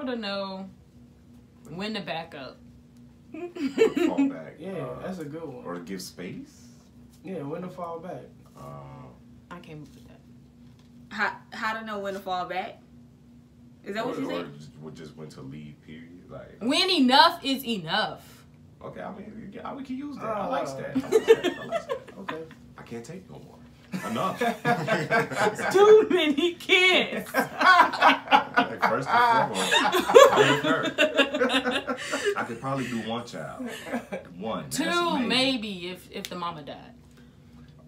How to know when to back up. Fall back. Yeah, uh, that's a good one. Or give space. Yeah, when to fall back. Uh, I came up with that. How how to know when to fall back? Is that or, what you or said? just, or just when to leave. Period. Like. When enough is enough. Okay, I mean, yeah, we can use that. I Uh, like that. I like that. I like that. Okay. I can't take no more. Enough. it's Too many kids. Like, first and foremost, I'm. I could probably do one child. One. That's Two maybe. maybe if if the mama died.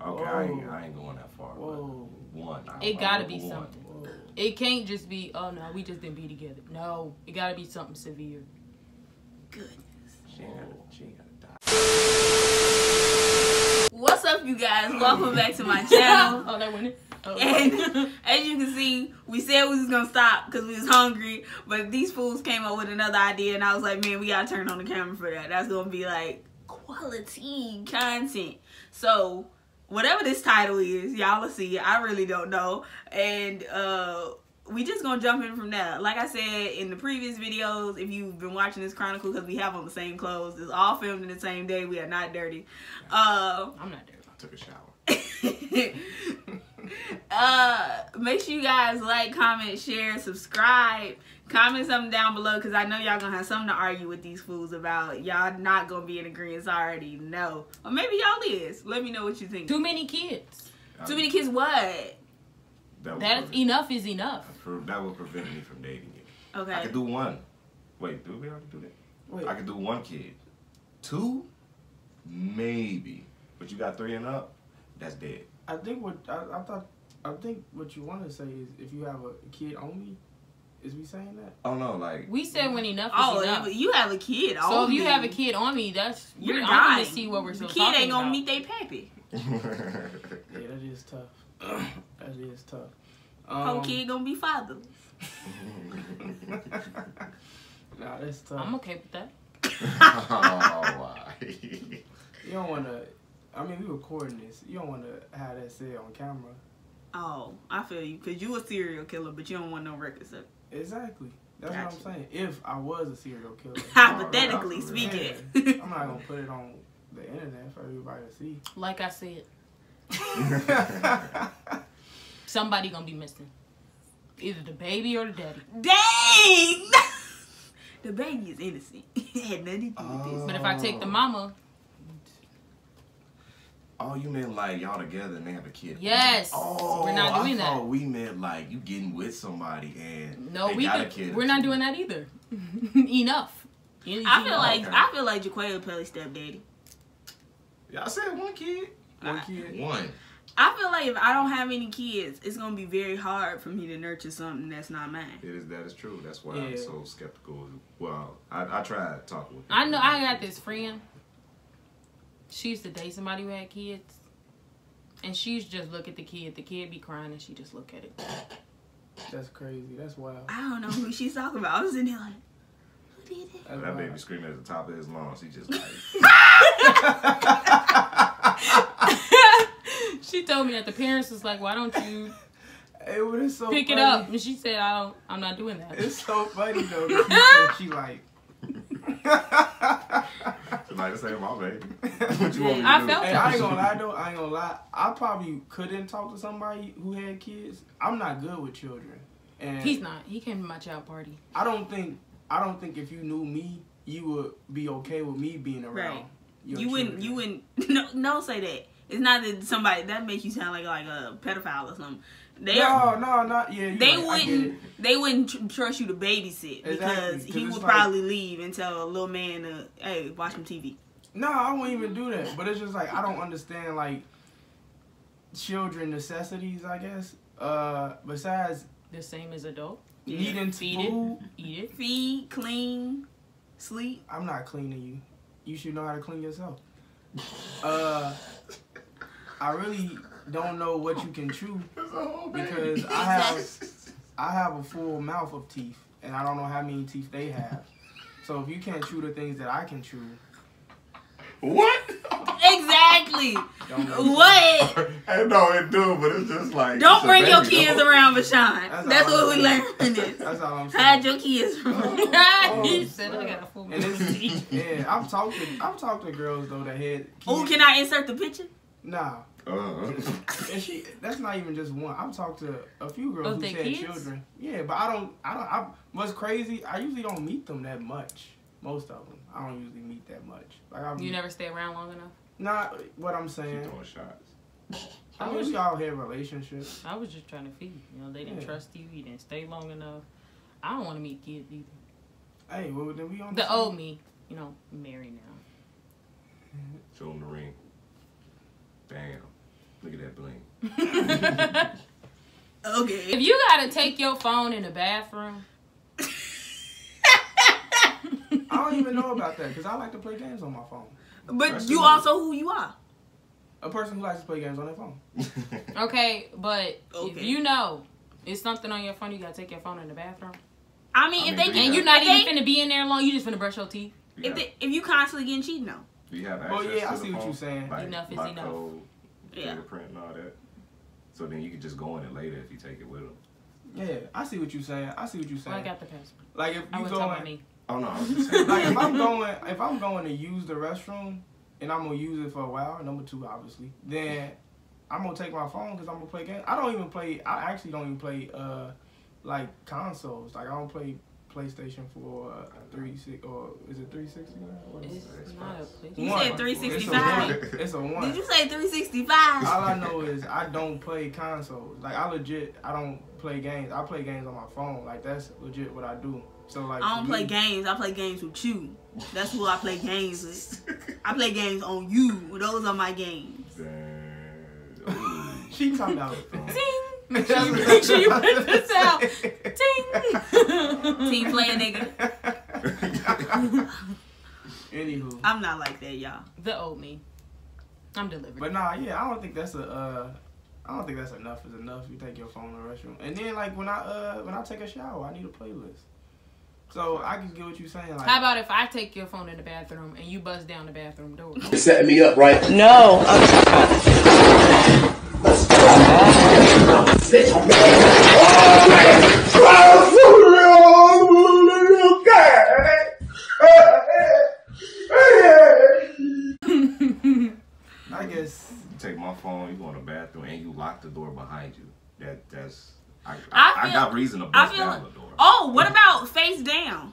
Okay, I ain't, I ain't going that far. One. I, It gotta be one. something. Whoa. It can't just be oh no we just didn't be together. No, it gotta be something severe. Goodness. She ain't gotta, she ain't gotta die. What's up, you guys? Welcome back to my channel. Oh that went. Oh. And as you can see, we said we was gonna stop because we was hungry, but these fools came up with another idea, and I was like, man, we gotta turn on the camera for that. That's gonna be like quality content. So whatever this title is, y'all will see. I really don't know, and uh. We just gonna jump in from there. Like I said in the previous videos, if you've been watching this chronicle, because we have on the same clothes, it's all filmed in the same day. We are not dirty. Uh, I'm not dirty. I took a shower. uh make sure you guys like comment share subscribe comment something down below because i know y'all gonna have something to argue with these fools about y'all not gonna be in agreement I already know or maybe y'all is let me know what you think too, Too many kids. Too many kids what That That's prevent, enough is enough. that would prevent me from dating you. Okay. I okay could do one. Wait, do we already do that? Wait. I could do one kid. Two, maybe. But you got three and up, that's dead. I think what I, I thought. I think what you want to say is if you have a kid only. Is we saying that? Oh no, like We said when enough is oh enough. if you have a kid So if you have a kid on me, that's you're I'm dying gonna see what we're the kid talking ain't gonna about. meet they pappy Yeah, that is tough. That is tough. whole Um, kid gonna be father nah, that's tough. I'm okay with that. oh, why? You don't want to. I mean, we recording this. You don't want to have that said on camera. oh i feel you because you a serial killer but you don't want no records of Exactly. That's Gotcha. what I'm saying. If I was a serial killer, hypothetically Oh, speaking I'm not gonna put it on the internet for everybody to see. Like I said, somebody gonna be missing. Either the baby or the daddy. Dang! the baby is innocent. it had nothing to do with this. But if I take the mama, Oh, you meant like y'all together and they have a kid? Yes. Oh, We're not doing I that. thought we meant like you getting with somebody and no, they we got a could, kid. we're not doing that either. Enough. It is I feel enough. like Okay. I feel like Jaquay would play stepdaddy. Y'all said one kid. One kid. One. I feel like if I don't have any kids, it's gonna be very hard for me to nurture something that's not mine. It is that is true. That's why Yeah. I'm so skeptical. Well, I, I tried talking with. I know. I got this friend. She used to date somebody who had kids. And she used to just look at the kid. The kid be crying and she just look at it. That's crazy. That's wild. I don't know who she's talking about. I was in there like, who did it? That wild. baby screaming at the top of his lungs. He just like. she told me that the parents was like, why don't you Hey, but so pick it up? And she said, I don't, I'm not doing that. It's so funny though. That she, said she like. like this ain't my baby. what you want me to I do? felt Hey, I ain't gonna lie though. I ain't gonna lie. I probably couldn't talk to somebody who had kids. I'm not good with children, and He's not. He came to my child party. I don't think. I don't think if you knew me, you would be okay with me being around. Right. your You wouldn't. You wouldn't. No, no, say that. It's not that somebody that makes you sound like like a pedophile or something. They are. No, no, not yeah. They right, wouldn't. They wouldn't tr- trust you to babysit Exactly, because 'cause he it's would like- probably leave and tell a little man, to, "Hey, watch some TV." No, I won't even do that. But it's just like I don't understand like children necessities. I guess. Uh, besides The same as adult. eating Feed it. food, Eat it. Feed, clean, sleep. I'm not cleaning you. You should know how to clean yourself. Uh, I really don't know what you can chew because I have I have a full mouth of teeth, and I don't know how many teeth they have. So if you can't chew the things that I can chew, What? Exactly. Don't make What? I know it do, but it's just like Don't bring your kids though. around Bashan. That's That's what I'm we saying. learned this. That's all I'm saying. Hide your kids from Oh, he said, I got a full And it's, yeah, I've talked to I've talked to girls though that had. Oh, can I insert the picture? Nah, Uh, and she that's not even just one. I've talked to a few girls Of who their had kids? children. Yeah, but I don't. I don't. I, what's crazy? I usually don't meet them that much. Most of them, I don't usually meet that much. Like I, You never stay around long enough. not what I'm she saying. throwing shots. I mean, we all have relationships. I was just trying to feed. You know, they didn't Yeah. trust you. You didn't stay long enough. I don't want to meet kids either. Hey, well then we on The same- old me, you know, married now. Show him the ring. Damn. Look at that bling. Okay. If you gotta take your phone in the bathroom, I don't even know about that because I like to play games on my phone. But That's you also who you are. A person who likes to play games on their phone. okay, but if you know it's something on your phone, you gotta take your phone in the bathroom, I mean, I if mean, they do can, you and you're not if even they, finna be in there long. You just finna brush your teeth. You if they, if you constantly getting cheated on. do you have Well, access yeah, I to see the what you're saying. Like, Enough is enough. Code, Yeah. fingerprint and all that. So then you can just go in it later if you take it with them. Yeah, I see what you're saying. I see what you're Well, I saying. got the password. Like if you would tell going. Oh no, I was just saying. like if I'm going, if I'm going to use the restroom and I'm gonna use it for a while, number two obviously, then I'm gonna take my phone because I'm gonna play games. I don't even play. I actually don't even play uh like consoles. Like I don't play PlayStation for uh, three six or is it three sixty? What is It's it? not a place. You One. said It's a 365. one. It's a one. Did you say 365? All I know is I don't play consoles. Like I legit, I don't play games. I play games on my phone. Like that's legit what I do. So like I don't for play me- games. I play games with you. That's who I play games with. I play games on you. Those are my games. Damn. Ooh. She talking about. Ting. Make sure you make sure you print this out. Ting. Team player nigga. Anywho, I'm not like that, y'all. the old me. I'm delivered. but nah, yeah, I don't think that's a. Uh, I don't think that's enough. Is enough. You take your phone in the restroom, and then like when I uh when I take a shower, I need a playlist. So I can get what you're saying. Like How about if I take your phone in the bathroom and you buzz down the bathroom door? You're setting me up, right? No. I guess You take my phone, you go in the bathroom, and you lock the door behind you. That that's I, I I, I got reason to I bust feel down like- the door. Oh, what about face down?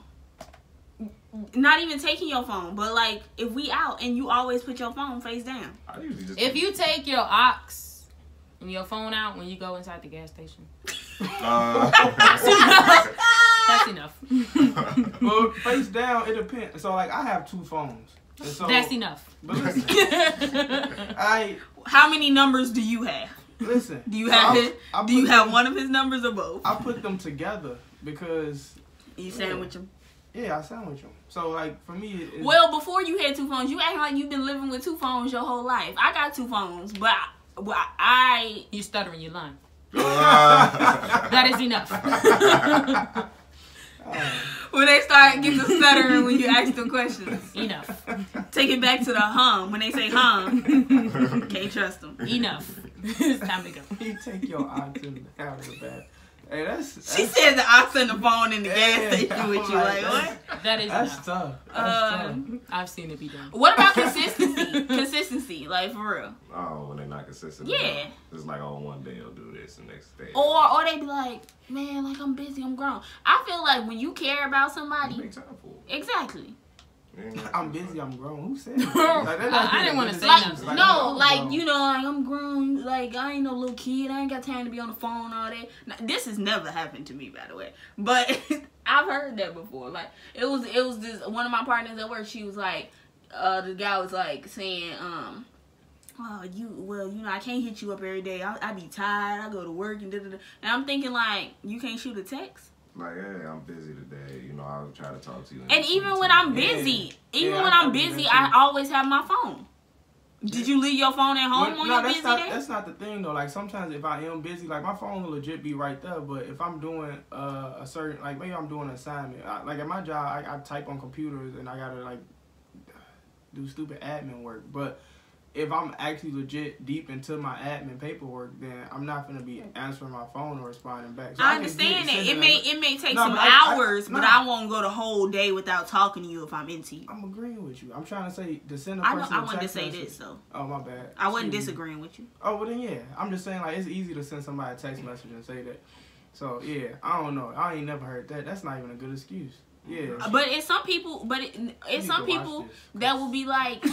Not even taking your phone, but like if we out and you always put your phone face down. I usually just If you take your ox and your phone out when you go inside the gas station, uh, that's enough. well face down. It depends. So like I have two phones. So, that's enough. But listen, I How many numbers do you have? listen. Do you have I- his, I Do you put have them- one of his numbers or both? I put them together because You sandwich them. yeah, I sandwich them. So like for me, it, Well, before you had two phones, you acting like you've been living with two phones your whole life. I got two phones, but I, but I You stuttering, you lying. that That is enough. when they start getting to stuttering when you ask them questions. Enough. Take it back to the hum. When they say hum, can't trust them. Enough. it's time to go. you take your ox in the out of the bath. Hey, that's, that's She said the ox and the phone in the gas Yeah, station with you. Like like, what? That is that's enough. tough. That's Uh, tough. I've seen it be done. What about consistency? consistency, like for real. oh, when they're not consistent. Yeah. enough. It's like oh, one day they'll do this, the next day. Or or they be like, man, like I'm busy, I'm grown. I feel like when you care about you somebody, make time for it. exactly. You ain't got- I'm busy. I'm grown. Who said? That? Like, I- I didn't wanna say Like nothing. Like, no, like you know, like I'm grown. Like I ain't no little kid. I ain't got time to be on the phone all day. Now, this has never happened to me, by the way. But I've heard that before. Like it was, it was this one of my partners at work. She was like, uh, the guy was like saying, um. Oh, you well, you know, I can't hit you up every day. I, I be tired. I go to work and da da da. And I'm thinking like, you can't shoot a text. Like, hey, I'm busy today. You know, I'll try to talk to you. And even when. I'm Yeah. busy, even Yeah, when I- I'm busy, I always have my phone. Did you leave your phone at home But, on no, your that's busy not day? that's not the thing though. Like sometimes if I am busy, like my phone will legit be right there. But if I'm doing uh, a certain like maybe I'm doing an assignment, I, like at my job, I, I type on computers and I gotta like do stupid admin work. But if I'm actually legit deep into my admin paperwork, then I'm not gonna be answering my phone or responding back. So I can understand that it may it may take No, some but I- I- hours, but no. I won't go the whole day without talking to you if I'm into you. I'm agreeing with you. I'm trying to say to send a I know person I a wanted to text say message- this though. Oh my bad. I wasn't Excuse me. disagreeing with you. Oh well then yeah. I'm just saying like it's easy to send somebody a text message and say that. So yeah, I don't know. I ain't never heard that. That's not even a good excuse. Yeah. But it's some people, but it, it's some people this, 'cause that will be like, you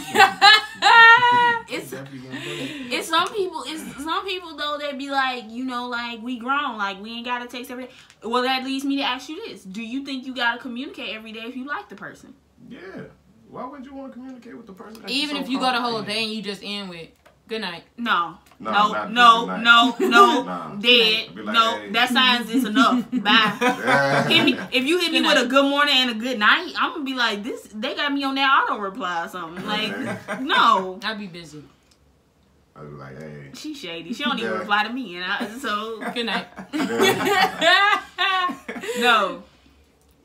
it's definitely gonna do it. it's some people it's some people though that be like you know like we grown like we ain't gotta text every day. Well, that leads me to ask you this: Do you think you gotta communicate every day if you like the person? Yeah. Why would you want to communicate with the person? that Even so if you go the whole day and you just end with good night. No, No, no, not no, no, no, Nah. dead. Like, no, hey. that signs is enough. Bye. Yeah. hit me if you hit me Good with night. a good morning and a good night. I'm gonna be like this. They got me on that auto reply or something. Like no, I'd be busy. I was like, hey. she shady. She don't even Yeah. reply to me, and I, so Good night. No,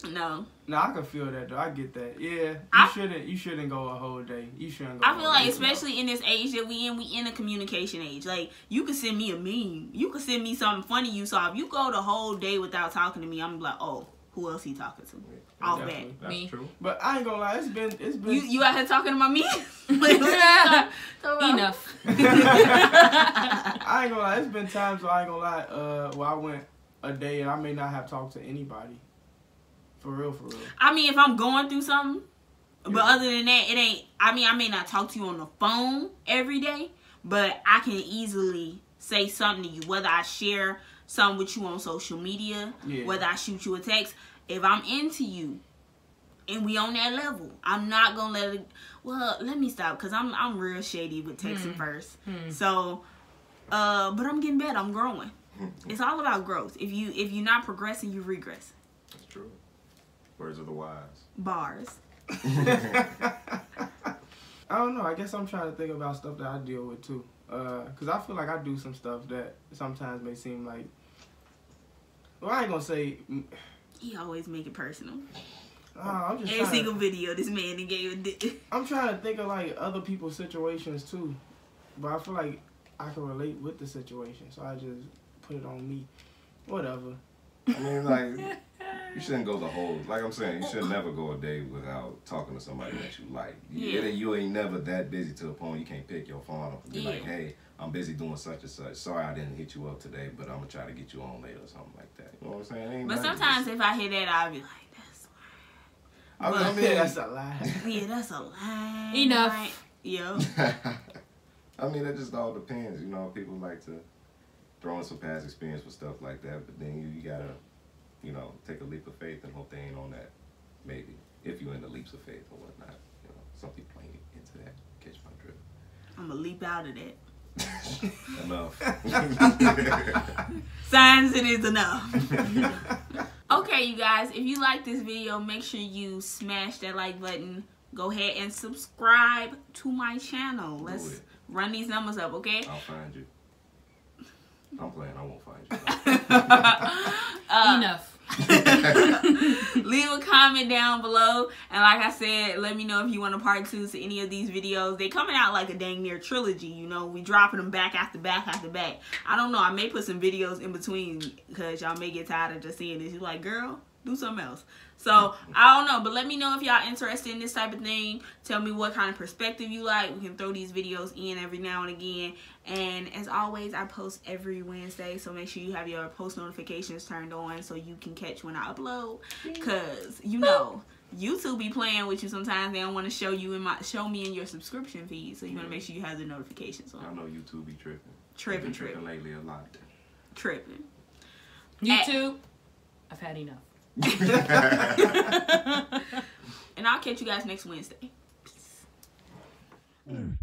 no. No, I can feel that though. I get that. Yeah, you I- shouldn't. You shouldn't go a whole day. You shouldn't go. I a feel whole like, day. especially in this age that we in, we in a communication age. Like, you could send me a meme. You could send me something funny you saw. If you go the whole day without talking to me, I'm like, oh, who else he talking to? Off Yeah, bat. That's Me. true. But I ain't gonna lie. It's been. It's been. You you out here talking about me? Like, what you? Enough. I ain't gonna lie. It's been times where I ain't gonna lie. Uh, where I went a day and I may not have talked to anybody. For real, for real. I mean, if I'm going through something, but other than that, it ain't. I mean, I may not talk to you on the phone every day, but I can easily say something to you, whether I share something with you on social media, Yeah. whether I shoot you a text. If I'm into you, and we on that level, I'm not gonna let it. Well, let me stop because I'm I'm real shady with texting first. Hmm. So, uh, but I'm getting better. I'm growing. It's all about growth. If you if you're not progressing, you regress. That's true. Words of the wise. Bars. I don't know. I guess I'm trying to think about stuff that I deal with too. Uh, cause I feel like I do some stuff that sometimes may seem like. Well, I ain't gonna say. mm, He always make it personal. Uh, I'm just Every single to, video this man done gave a di- I'm trying to think of like other people's situations too, but I feel like I can relate with the situation, so I just put it on me. Whatever. I mean, like, you shouldn't go the whole. Like I'm saying, you should never go a day without talking to somebody that you like. You, Yeah. it ain't- you ain't never that busy to the point you can't pick your phone up and be like, hey, I'm busy doing such and such. Sorry I didn't hit you up today, but I'm gonna try to get you on later or something like that. You know what I'm saying? Ain't But sometimes if I hear that, I'll be like, that's I mean, I but- mean, that's a lie. yeah, that's a lie. Enough. Right? Yo. I mean, it just all depends. You know, people like to throw in some past experience with stuff like that, but then you, you gotta, you know, take a leap of faith and hope they ain't on that. Maybe if you're in the leaps of faith or whatnot. You know, some people ain't into that. Catch my drift. I'm gonna leap out of that. Enough. Signs it is enough. okay, you guys, if you like this video, make sure you smash that like button. Go ahead and subscribe to my channel. Let's run these numbers up, okay? I'll find you. I'm playing. I won't find you. Uh, Enough. leave a comment down below. And like i said let me know if you want a part two to any of these videos. They coming out like a dang near trilogy you know. We dropping them back after back after back. I don't know. I may put some videos in between because y'all may get tired of just seeing this. You like girl do something else so i don't know but let me know if y'all interested in this type of thing tell me what kind of perspective you like we can throw these videos in every now and again and as always, I post every Wednesday, so make sure you have your post notifications turned on so you can catch when I upload. Cause you know, YouTube be playing with you sometimes. They don't want to show you in my show me in your subscription feed, so you want to make sure you have the notifications on. I know YouTube be tripping. Tripping, Been tripping, lately a lot. tripping. YouTube. I've had enough. And I'll catch you guys next Wednesday. Peace. Mm.